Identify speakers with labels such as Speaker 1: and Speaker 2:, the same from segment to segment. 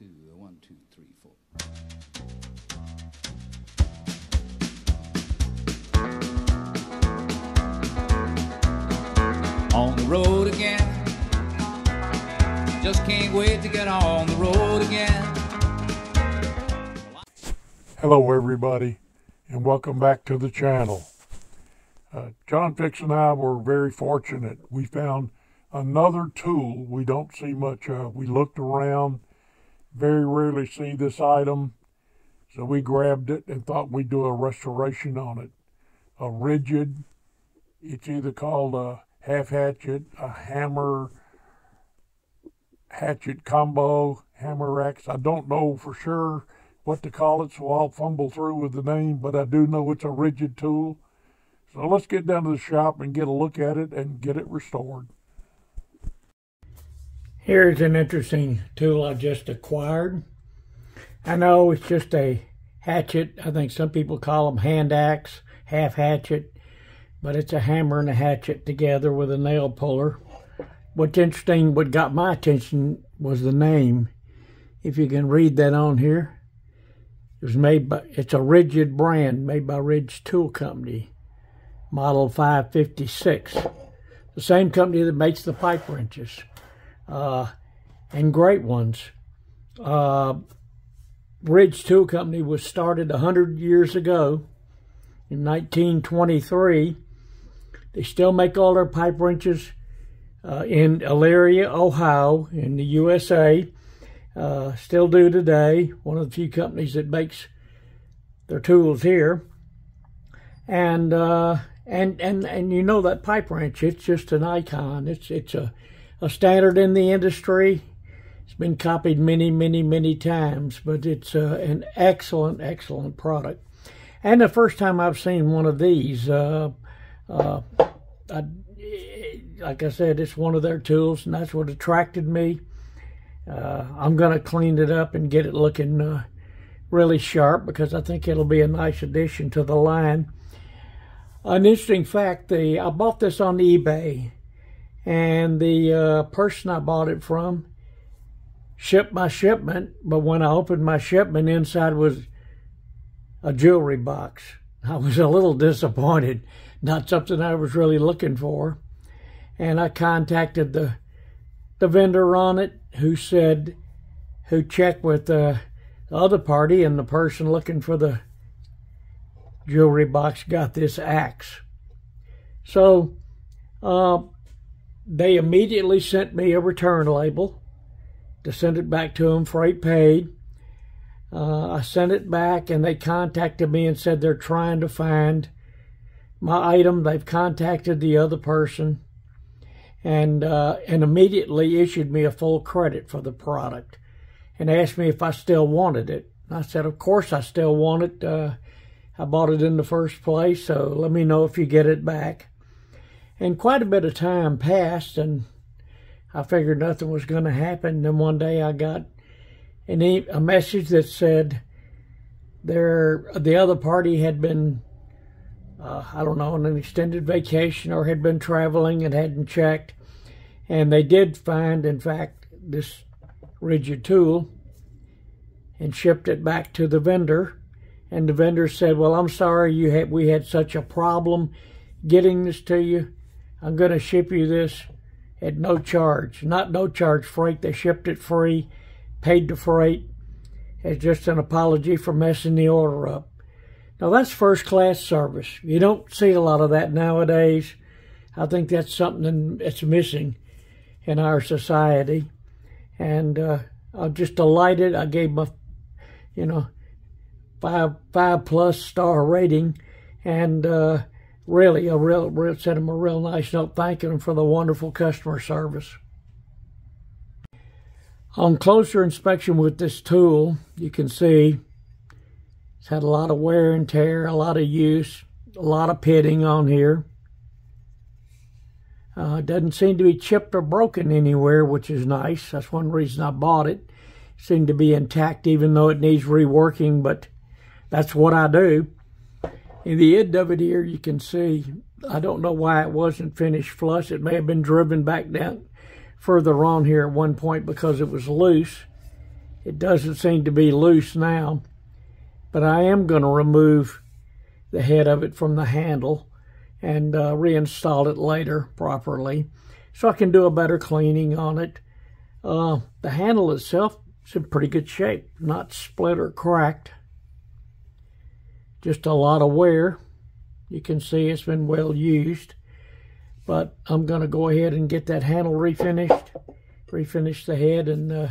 Speaker 1: two, one, two, three, four. On the road again. Just can't wait to get on the road again.
Speaker 2: Hello, everybody, and welcome back to the channel. Uh, John Fix and I were very fortunate. We found another tool we don't see much of. We looked around, very rarely see this item, so we grabbed it and thought we'd do a restoration on it. A Ridgid, it's either called a half hatchet, a hammer, hatchet combo, hammer axe. I don't know for sure what to call it, so I'll fumble through with the name, but I do know it's a Ridgid tool. So let's get down to the shop and get a look at it and get it restored.
Speaker 3: Here's an interesting tool I just acquired. I know it's just a hatchet. I think some people call them hand axe, half hatchet, but it's a hammer and a hatchet together with a nail puller. What's interesting, what got my attention was the name. If you can read that on here, it was made by, it's a Ridgid brand made by Ridge Tool Company, model 556. The same company that makes the pipe wrenches, uh, and great ones. Uh, Ridge Tool Company was started 100 years ago in 1923. They still make all their pipe wrenches uh, in Elyria, Ohio, in the USA. Uh, still do today. One of the few companies that makes their tools here. And uh, and and and you know that pipe wrench, it's just an icon. It's it's a a standard in the industry. It's been copied many, many, many times, but it's uh, an excellent, excellent product. And the first time I've seen one of these, uh, uh, I, like I said, it's one of their tools, and that's what attracted me. Uh, I'm going to clean it up and get it looking uh, really sharp because I think it'll be a nice addition to the line. An interesting fact, the I bought this on eBay, and the uh, person I bought it from shipped my shipment, but when I opened my shipment, inside was a jewelry box. I was a little disappointed, not something I was really looking for. And I contacted the the vendor on it who said, who checked with the other party and the person looking for the jewelry box got this axe. So uh, they immediately sent me a return label to send it back to them, freight paid. Uh, I sent it back and they contacted me and said they're trying to find my item. They've contacted the other person and uh, and immediately issued me a full credit for the product and asked me if I still wanted it. I said, of course I still want it. Uh, I bought it in the first place, so let me know if you get it back. And quite a bit of time passed, and I figured nothing was going to happen. Then one day I got an e a message that said there the other party had been uh, I don't know, on an extended vacation or had been traveling and hadn't checked. And they did find, in fact, this Ridgid tool and shipped it back to the vendor. And the vendor said, well, I'm sorry you had, we had such a problem getting this to you. I'm going to ship you this at no charge. Not no charge freight. They shipped it free, paid the freight as just an apology for messing the order up. Now that's first class service. You don't see a lot of that nowadays. I think that's something that's missing in our society. And uh, I'm just delighted. I gave my, you know, five five plus star rating, and uh, really a real, real sent a real nice note thanking them for the wonderful customer service. On closer inspection with this tool, you can see it's had a lot of wear and tear, a lot of use, a lot of pitting on here. Uh, doesn't seem to be chipped or broken anywhere, which is nice. That's one reason I bought it. it seemed to be intact even though it needs reworking, but that's what I do. In the end of it here, you can see, I don't know why it wasn't finished flush. It may have been driven back down further on here at one point because it was loose. It doesn't seem to be loose now, but I am going to remove the head of it from the handle and uh, reinstall it later properly so I can do a better cleaning on it. Uh, the handle itself is in pretty good shape, not split or cracked. Just a lot of wear. You can see it's been well used. But I'm going to go ahead and get that handle refinished, refinish the head, and uh,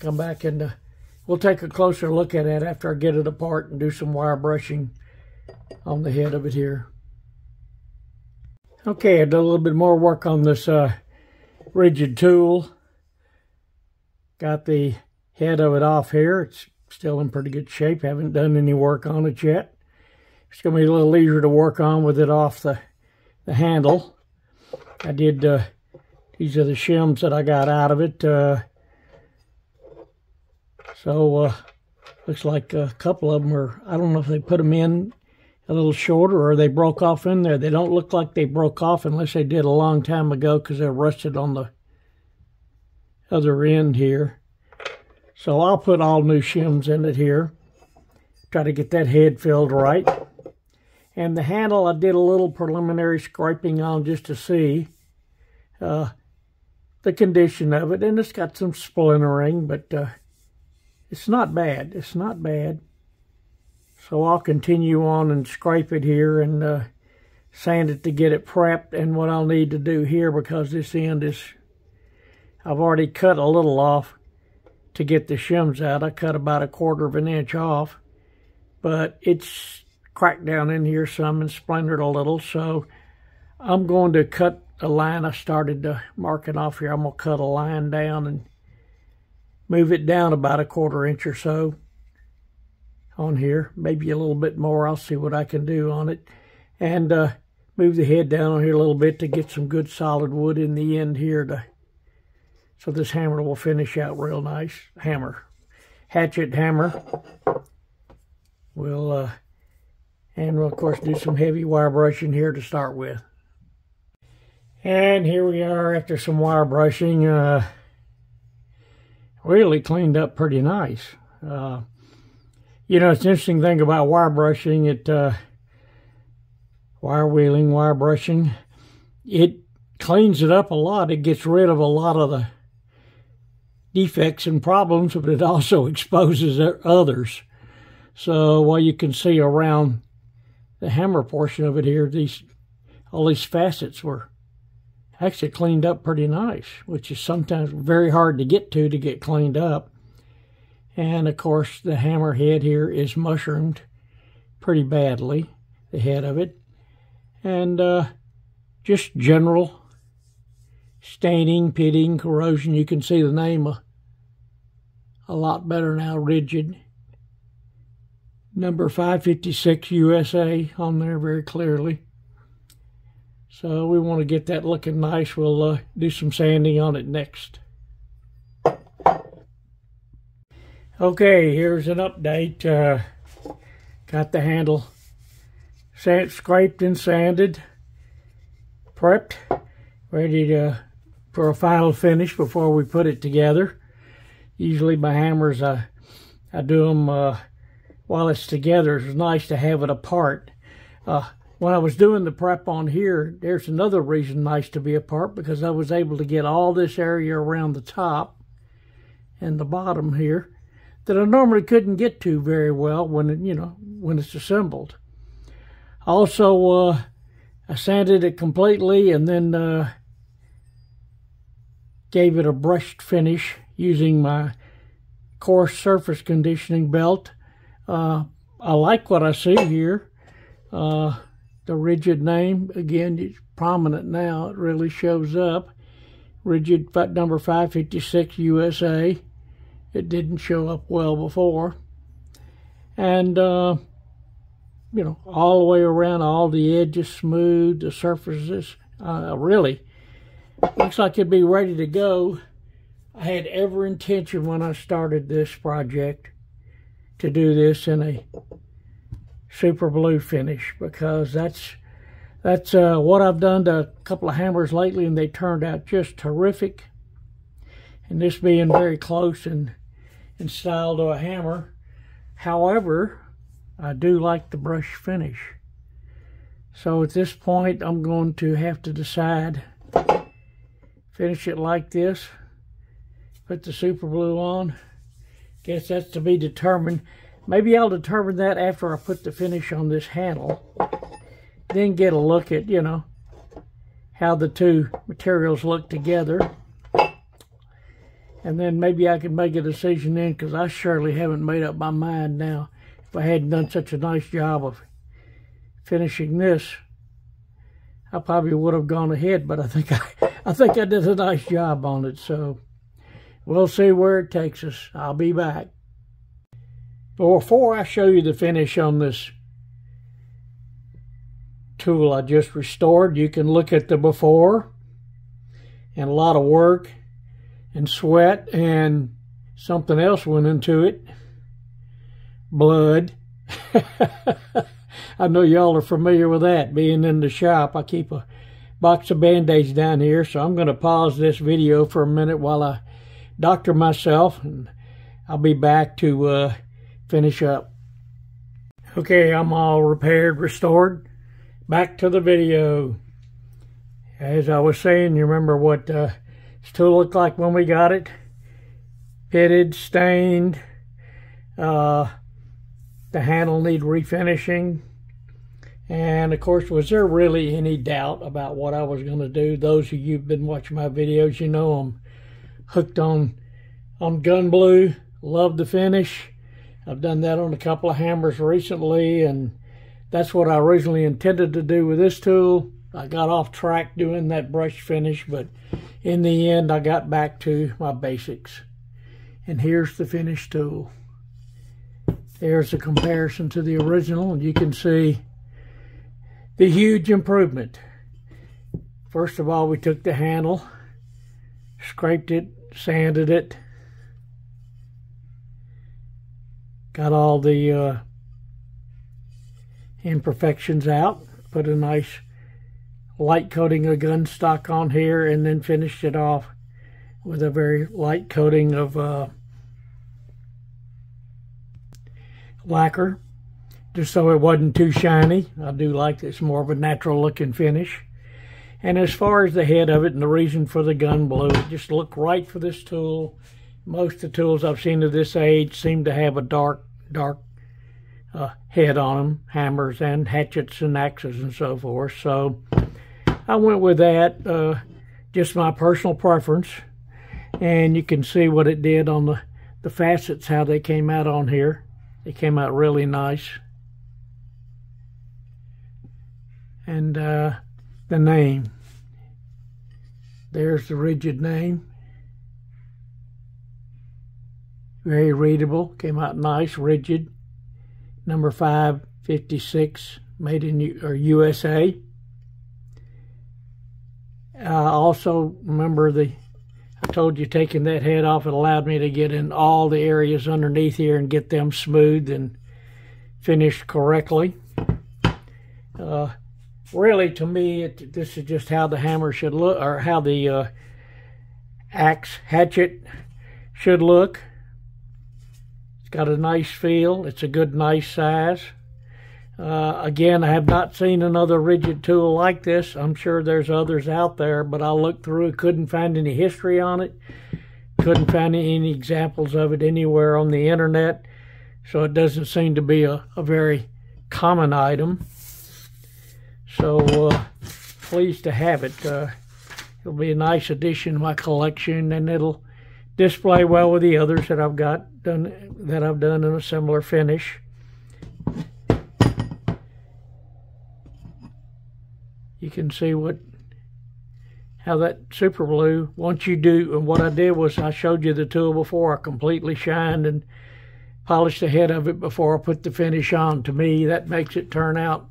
Speaker 3: come back and uh, we'll take a closer look at it after I get it apart and do some wire brushing on the head of it here. Okay, I did a little bit more work on this uh, Ridgid tool. Got the head of it off here. It's still in pretty good shape. Haven't done any work on it yet. It's going to be a little easier to work on with it off the, the handle. I did, uh, these are the shims that I got out of it. Uh, so, uh, looks like a couple of them are, I don't know if they put them in a little shorter or they broke off in there. They don't look like they broke off unless they did a long time ago because they're rusted on the other end here. So I'll put all new shims in it here. Try to get that head filled right. And the handle I did a little preliminary scraping on just to see uh, the condition of it. And it's got some splintering, but uh, it's not bad. It's not bad. So I'll continue on and scrape it here and uh, sand it to get it prepped. And what I'll need to do here, because this end is, I've already cut a little off to get the shims out. I cut about a quarter of an inch off, but it's cracked down in here some and splintered a little. So I'm going to cut a line. I started to mark it off here. I'm going to cut a line down and move it down about a quarter inch or so on here, maybe a little bit more. I'll see what I can do on it. And uh, move the head down on here a little bit to get some good solid wood in the end here to so this hammer will finish out real nice. Hammer. Hatchet hammer. We'll, uh, and we'll of course do some heavy wire brushing here to start with. And here we are after some wire brushing. Uh, really cleaned up pretty nice. Uh, you know, it's an interesting thing about wire brushing. It uh, wire wheeling, wire brushing. It cleans it up a lot. It gets rid of a lot of the defects and problems, but it also exposes others. So while you can see around the hammer portion of it here, these all these facets were actually cleaned up pretty nice, which is sometimes very hard to get to to get cleaned up. And of course, the hammer head here is mushroomed pretty badly, the head of it. And uh, just general staining, pitting, corrosion. You can see the name a, a lot better now, Ridgid. Number 556 USA on there very clearly. So we want to get that looking nice. We'll uh, do some sanding on it next. Okay, here's an update. Uh, got the handle sand, scraped and sanded, prepped, ready to for a final finish before we put it together. Usually my hammers, I, I do them uh, while it's together. It's nice to have it apart. Uh, when I was doing the prep on here, there's another reason nice to be apart because I was able to get all this area around the top and the bottom here that I normally couldn't get to very well when it, you know, when it's assembled. Also, uh, I sanded it completely and then uh, gave it a brushed finish using my coarse surface conditioning belt. Uh, I like what I see here. Uh, the Ridgid name, again, it's prominent now. It really shows up. Ridgid number 556 USA. It didn't show up well before. And, uh, you know, all the way around, all the edges smooth, the surfaces, uh, really, looks like it'd be ready to go. I had every intention when I started this project to do this in a super blue finish because that's that's uh, what I've done to a couple of hammers lately and they turned out just terrific and this being very close and and style to a hammer. However, I do like the brush finish. So at this point, I'm going to have to decide, finish it like this, put the super blue on. Guess that's to be determined. Maybe I'll determine that after I put the finish on this handle. Then get a look at, you know, how the two materials look together. And then maybe I can make a decision then because I surely haven't made up my mind now. If I hadn't done such a nice job of finishing this, I probably would have gone ahead, but I think I, I think I did a nice job on it. So we'll see where it takes us. I'll be back. Before I show you the finish on this tool I just restored, you can look at the before and a lot of work and sweat and something else went into it. Blood. I know y'all are familiar with that. Being in the shop, I keep a box of band-aids down here, so I'm going to pause this video for a minute while I doctor myself, and I'll be back to uh, finish up. Okay, I'm all repaired, restored. Back to the video. As I was saying, you remember what uh, this tool looked like when we got it? Pitted, stained. Uh, the handle need refinishing. And of course, was there really any doubt about what I was going to do? Those of you who've been watching my videos, you know I'm hooked on on gun blue. Love the finish. I've done that on a couple of hammers recently, and that's what I originally intended to do with this tool. I got off track doing that brush finish, but in the end, I got back to my basics. And here's the finished tool. There's a comparison to the original, and you can see the huge improvement. First of all, we took the handle, scraped it, sanded it, got all the uh, imperfections out, put a nice light coating of gun stock on here, and then finished it off with a very light coating of uh, lacquer just so it wasn't too shiny. I do like it's more of a natural looking finish. And as far as the head of it and the reason for the gun blue, it just looked right for this tool. Most of the tools I've seen of this age seem to have a dark, dark uh, head on them, hammers and hatchets and axes and so forth. So I went with that, uh, just my personal preference. And you can see what it did on the, the facets, how they came out on here. They came out really nice. And uh, the name. There's the Ridgid name. Very readable, came out nice, Ridgid. Number 556, made in U or USA. I also remember the, I told you taking that head off, it allowed me to get in all the areas underneath here and get them smooth and finished correctly. Uh, really, to me, it, this is just how the hammer should look, or how the uh, axe hatchet should look. It's got a nice feel. It's a good, nice size. Uh, again, I have not seen another Ridgid tool like this. I'm sure there's others out there, but I looked through, couldn't find any history on it. Couldn't find any examples of it anywhere on the internet. So it doesn't seem to be a, a very common item. So uh, pleased to have it. Uh, it'll be a nice addition to my collection, and it'll display well with the others that I've got done that I've done in a similar finish. You can see what how that super blue once you do and what I did was I showed you the tool before I completely shined and polished the head of it before I put the finish on to me that makes it turn out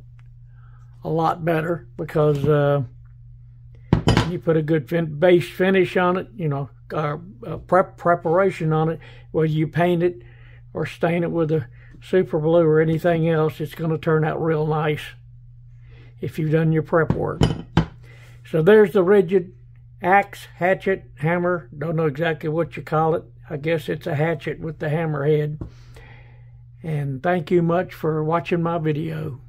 Speaker 3: a lot better because uh, you put a good fin base finish on it, you know, uh, prep preparation on it, whether you paint it or stain it with a super blue or anything else, it's going to turn out real nice if you've done your prep work. So there's the Ridgid axe, hatchet, hammer, don't know exactly what you call it. I guess it's a hatchet with the hammer head. And thank you much for watching my video.